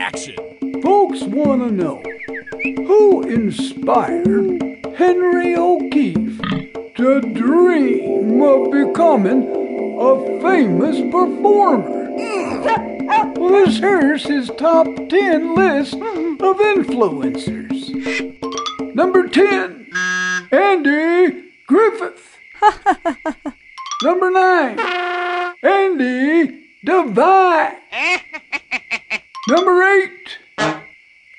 action. Folks want to know who inspired Henry O'Keefe to dream of becoming a famous performer? Well, this here's his top 10 list of influencers. Number 10, Andy Griffith. Number 9, Andy Devine. Number 8,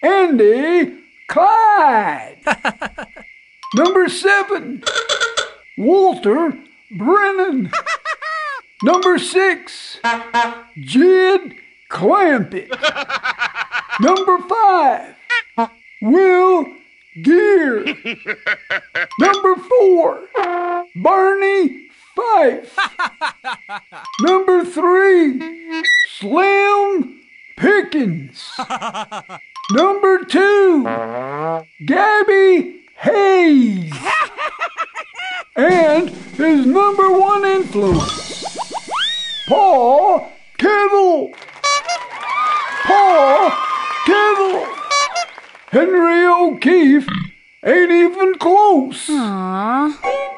Andy Clyde. Number 7, Walter Brennan. Number 6, Jed Clampett. Number 5, Will Geer. Number 4, Barney Fife. Number 3, Slim Number 2, Gabby Hayes. and his number one influence, Pa Kettle. Pa Kettle. Henry O'Keefe ain't even close. Aww.